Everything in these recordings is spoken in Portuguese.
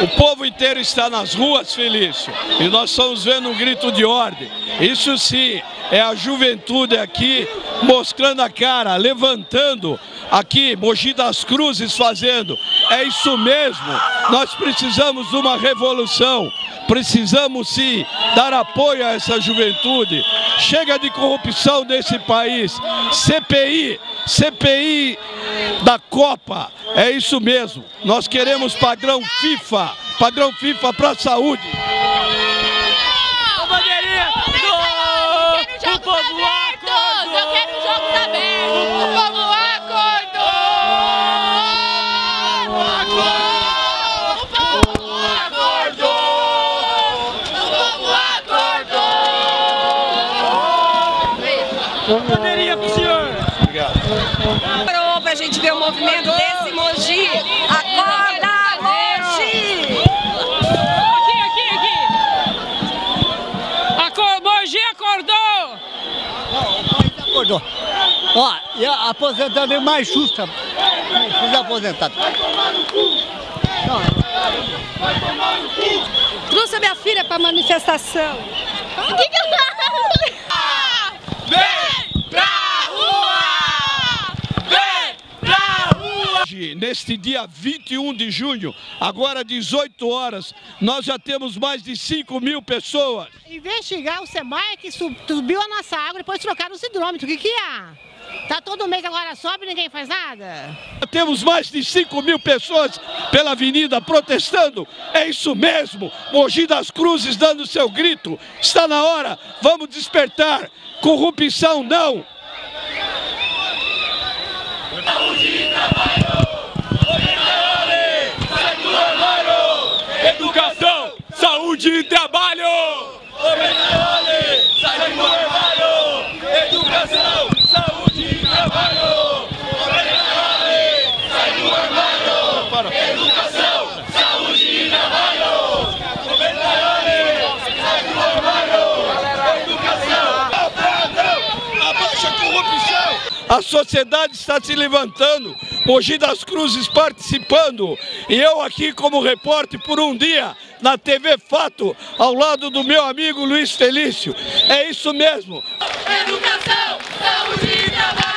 O povo inteiro está nas ruas, Felício, e nós estamos vendo um grito de ordem. Isso sim, é a juventude aqui mostrando a cara, levantando aqui, Mogi das Cruzes fazendo. É isso mesmo, nós precisamos de uma revolução. Precisamos sim dar apoio a essa juventude. Chega de corrupção nesse país. CPI, CPI da Copa. É isso mesmo. Nós queremos padrão FIFA, padrão FIFA para a saúde. O povo acordou! Eu quero jogos abertos! O povo acordou! O povo acordou! O povo acordou! Poderia pro senhor. Parou pra gente ver o movimento desse Mogi. Acorda, Mogi! Aqui, aqui, aqui. Acor... Mogi acordou! acordou. Ó, e a aposentadoria mais justa. Os aposentados. Trouxe a minha filha pra manifestação. O que que eu Vem pra rua! Vem pra rua! Hoje, neste dia 21 de junho, agora 18 horas, nós já temos mais de 5 mil pessoas. Investigar o SEMAI que sub- subiu a nossa água e depois trocaram o hidrômetro. O que que é? Tá todo mês agora sobe e ninguém faz nada? Temos mais de 5 mil pessoas pela avenida protestando. É isso mesmo. Mogi das Cruzes dando seu grito. Está na hora. Vamos despertar. Corrupção não. Educação, saúde e trabalho! Sai do armário! Educação, saúde e trabalho! Sai do armário! Educação, saúde e trabalho! Sai do armário! Educação! Abaixa a corrupção. A sociedade está se levantando. Mogi das Cruzes participando. E eu aqui como repórter por um dia na TV Fato, ao lado do meu amigo Luiz Felício. É isso mesmo. Educação, saúde e trabalho!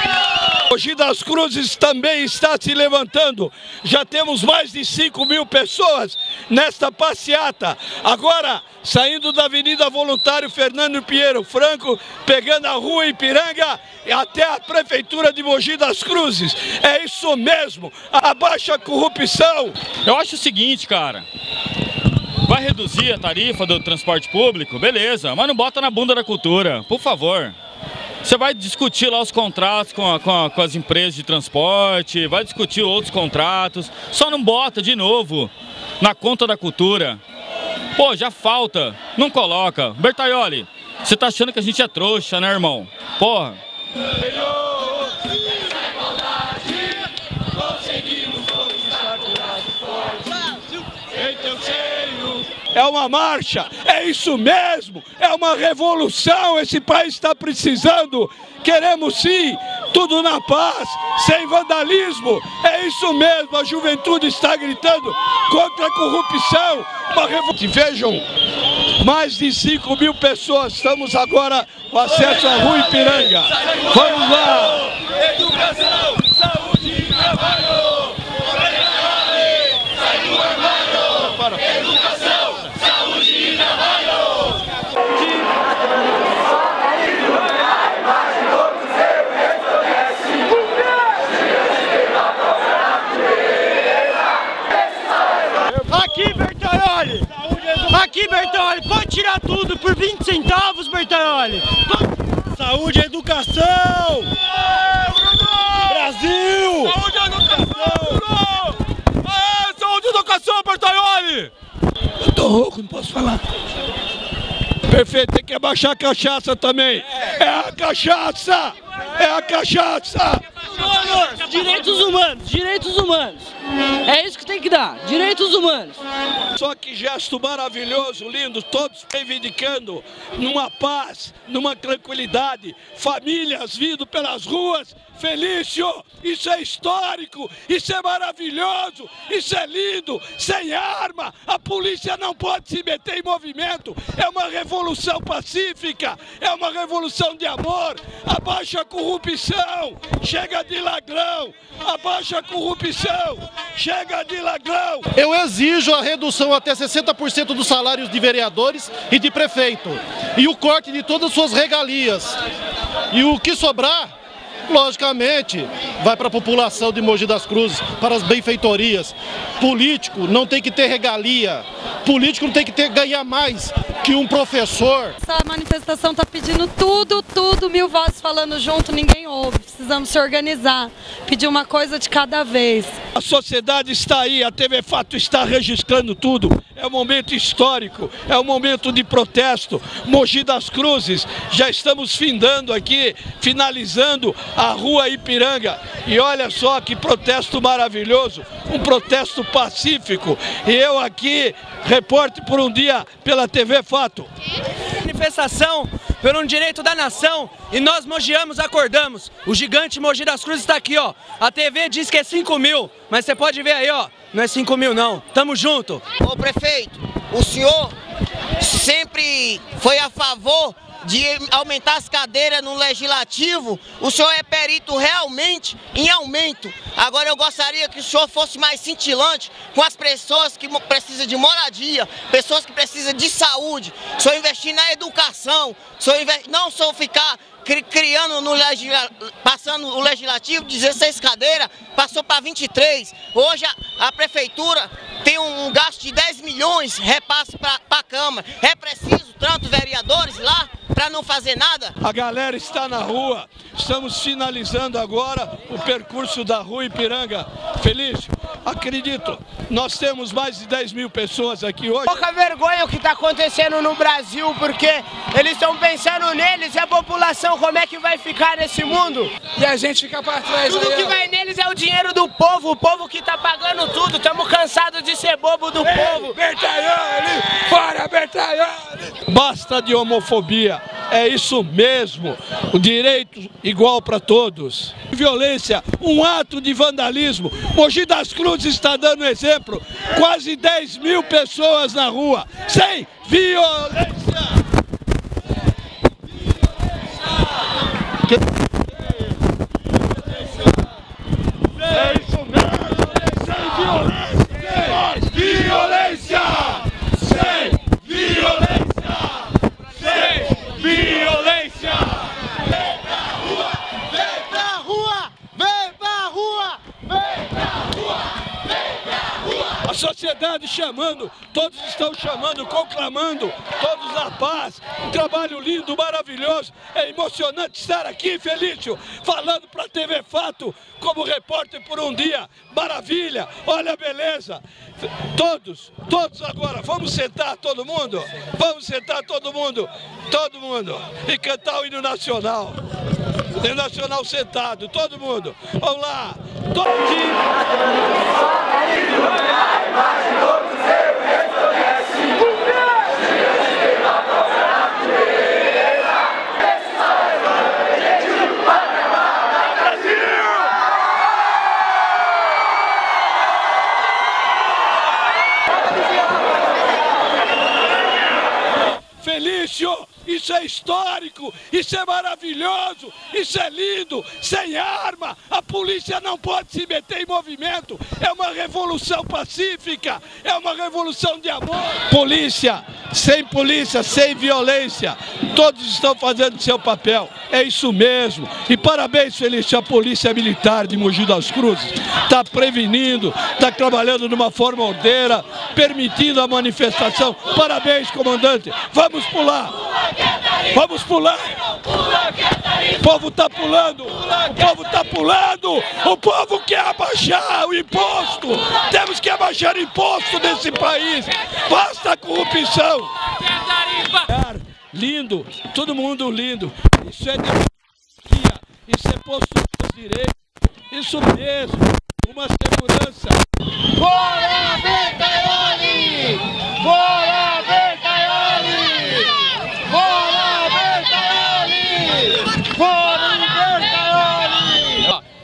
Mogi das Cruzes também está se levantando. Já temos mais de 5 mil pessoas nesta passeata. Agora, saindo da Avenida Voluntário Fernando Pinheiro Franco, pegando a rua Ipiranga e até a Prefeitura de Mogi das Cruzes. É isso mesmo. Abaixa a corrupção. Eu acho o seguinte, cara. Vai reduzir a tarifa do transporte público? Beleza, mas não bota na bunda da cultura, por favor. Você vai discutir lá os contratos com, a- com a- com as empresas de transporte, vai discutir outros contratos, só não bota de novo na conta da cultura. Pô, já falta, não coloca. Bertaioli, você tá achando que a gente é trouxa, né, irmão? Porra. É uma marcha, é isso mesmo, é uma revolução. Esse país está precisando. Queremos sim, tudo na paz, sem vandalismo. É isso mesmo, a juventude está gritando contra a corrupção. Uma revolução. Vejam, mais de 5 mil pessoas. Estamos agora com acesso à Rua Ipiranga. Vamos lá. Educação, saúde e trabalho! Sai do armário! Educação, saúde e trabalho! Aqui, Bertaioli! Aqui, Bertaioli, pode tirar tudo por 20 centavos, Bertaioli! Saúde e educação! Brasil! Saúde e educação! Aê, saúde e educação, Bertaioli! Eu tô rouco, não posso falar. Perfeito, tem que abaixar a cachaça também. É a cachaça! É a cachaça! Direitos humanos, direitos humanos. É isso que tem que dar, direitos humanos. Só que gesto maravilhoso, lindo, todos reivindicando numa paz, numa tranquilidade, famílias vindo pelas ruas Felício, isso é histórico, isso é maravilhoso, isso é lindo, sem arma, a polícia não pode se meter em movimento, é uma revolução pacífica, é uma revolução de amor, abaixa a corrupção, chega de ladrão, abaixa a corrupção, chega de ladrão. Eu exijo a redução até 60% dos salários de vereadores e de prefeito, e o corte de todas as suas regalias, e o que sobrar logicamente, vai para a população de Mogi das Cruzes, para as benfeitorias. Político não tem que ter regalia, político não tem que ter ganhar mais que um professor. Essa manifestação está pedindo tudo, tudo, mil vozes falando junto, ninguém ouve. Precisamos se organizar, pedir uma coisa de cada vez. A sociedade está aí, a TV Fato está registrando tudo. É um momento histórico, é um momento de protesto. Mogi das Cruzes, já estamos findando aqui, finalizando a rua Ipiranga. E olha só que protesto maravilhoso, um protesto pacífico. E eu aqui, repórter por um dia pela TV Fato. Manifestação por um direito da nação e nós mogiamos, acordamos. O gigante Mogi das Cruzes está aqui, ó. A TV diz que é 5 mil, mas você pode ver aí, ó. Não é 5 mil, não. Tamo junto. Ô prefeito, o senhor sempre foi a favor de aumentar as cadeiras no legislativo, o senhor é perito realmente em aumento. Agora eu gostaria que o senhor fosse mais cintilante com as pessoas que precisam de moradia, pessoas que precisam de saúde, o senhor investir na educação, o senhor não só ficar criando no legisla... passando o legislativo, 16 cadeiras, passou para 23. Hoje a, a, prefeitura tem um gasto de 10 milhões, repasse para a Câmara. É preciso tantos vereadores lá para não fazer nada? A galera está na rua. Estamos finalizando agora o percurso da rua Ipiranga. Felício, acredito, nós temos mais de 10 mil pessoas aqui hoje. Pouca vergonha o que está acontecendo no Brasil, porque eles estão pensando neles e a população como é que vai ficar nesse mundo. E a gente fica para trás. Tudo aí, que vai neles é o dinheiro do povo, o povo que está pagando tudo. Estamos cansados de ser bobo do Ei, povo. Bertaioli, fora Bertaioli! Basta de homofobia. É isso mesmo, o direito igual para todos. Violência, um ato de vandalismo. Mogi das Cruzes está dando exemplo. Quase 10 mil pessoas na rua, sem violência. É isso mesmo, sem violência. Violência! Sem violência! violência! Vem pra rua! Vem pra rua! Vem pra rua! Vem pra rua! Vem pra rua! A sociedade chamando, todos estão chamando, conclamando, todos na paz. Um trabalho lindo, maravilhoso. É emocionante estar aqui, Felício, falando para a TV Fato, como repórter por um dia. Maravilha! Olha a beleza! Todos, todos agora, vamos sentar todo mundo? Vamos sentar todo mundo, todo mundo, e cantar o hino nacional. Hino nacional sentado, todo mundo. Vamos lá! Todo Felício, isso é histórico, isso é maravilhoso, isso é lindo, sem arma, a polícia não pode se meter em movimento, é uma revolução pacífica, é uma revolução de amor. Polícia, sem polícia, sem violência, todos estão fazendo seu papel, é isso mesmo. E parabéns, Felício, a Polícia Militar de Mogi das Cruzes, está prevenindo, está trabalhando de uma forma ordeira, permitindo a manifestação. Parabéns, comandante, vamos pular. Vamos pular! O povo está pulando! O povo está pulando! O povo quer abaixar o imposto! Temos que abaixar o imposto nesse país! Basta a corrupção! Lindo, todo mundo lindo. Isso é democracia, isso é posto de direitos, isso mesmo, uma segurança. Fora Bertaioli! Fora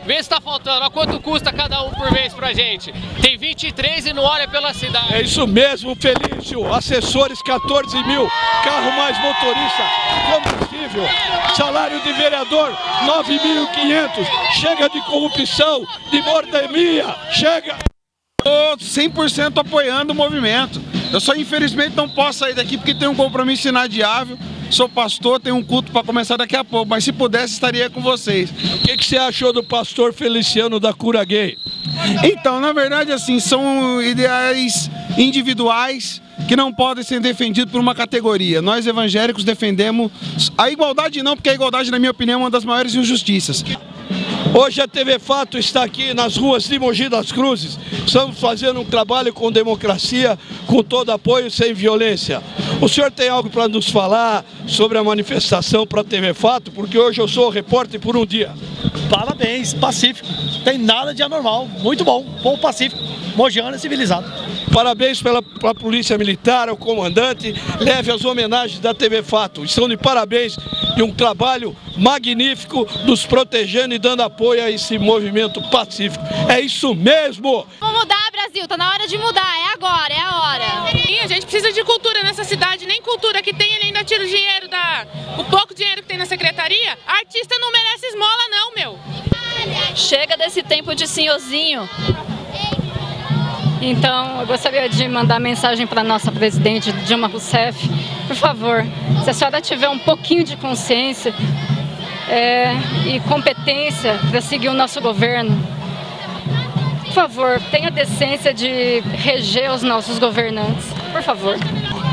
Fora Bertaioli! Fora Bertaioli! custa cada um por mês pra gente? Tem 23 e não olha pela cidade. É isso mesmo, Felício. Assessores 14 mil, carro mais motorista, combustível, salário de vereador 9.500. Chega de corrupção, de mordemia, chega. Estou 100% apoiando o movimento. Eu só infelizmente não posso sair daqui porque tenho um compromisso inadiável. Sou pastor, tenho um culto para começar daqui a pouco, mas se pudesse estaria com vocês. O que, que você achou do pastor Feliciano da Cura Gay? Então, na verdade, assim, são ideais individuais que não podem ser defendidos por uma categoria. Nós evangélicos defendemos a igualdade não, porque a igualdade, na minha opinião, é uma das maiores injustiças. Hoje a TV Fato está aqui nas ruas de Mogi das Cruzes. Estamos fazendo um trabalho com democracia, com todo apoio, sem violência. O senhor tem algo para nos falar sobre a manifestação para a TV Fato? Porque hoje eu sou repórter por um dia. Parabéns, pacífico. Tem nada de anormal. Muito bom. Povo pacífico. Mogiano é civilizado. Parabéns pela, pela Polícia Militar, ao comandante. Leve as homenagens da TV Fato. Estão de parabéns e um trabalho magnífico nos protegendo e dando apoio a esse movimento pacífico. É isso mesmo! Vamos mudar, Brasil. Tá na hora de mudar. É agora, é a hora. Sim, a gente precisa de cultura nessa cidade. Nem cultura que tem, ele ainda tira o dinheiro da... O pouco dinheiro que tem na secretaria. Artista não merece esmola não, meu. Chega desse tempo de senhorzinho. Então, eu gostaria de mandar mensagem para a nossa presidente Dilma Rousseff. Por favor, se a senhora tiver um pouquinho de consciência é, e competência para seguir o nosso governo, por favor, tenha decência de reger os nossos governantes. Por favor.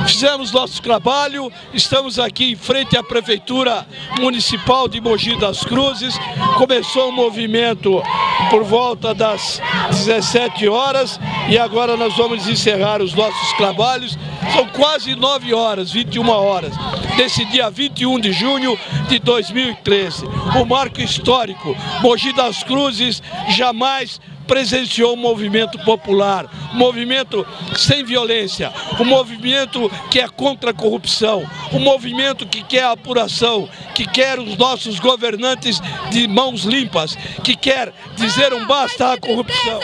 Fizemos nosso trabalho, estamos aqui em frente à Prefeitura Municipal de Mogi das Cruzes. Começou o movimento por volta das 17 horas e agora nós vamos encerrar os nossos trabalhos. São quase 9 horas, 21 horas, desse dia 21 de junho de 2013. O marco histórico, Mogi das Cruzes jamais presenciou um movimento popular, um movimento sem violência, um movimento que é contra a corrupção, um movimento que quer a apuração, que quer os nossos governantes de mãos limpas, que quer dizer um basta à corrupção.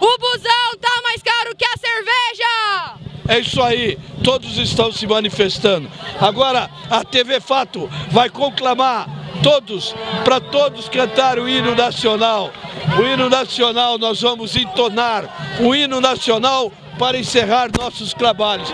O busão tá mais caro que a cerveja! É isso aí, todos estão se manifestando. Agora a TV Fato vai conclamar todos, para todos cantar o hino nacional. O hino nacional nós vamos entonar, o hino nacional para encerrar nossos trabalhos.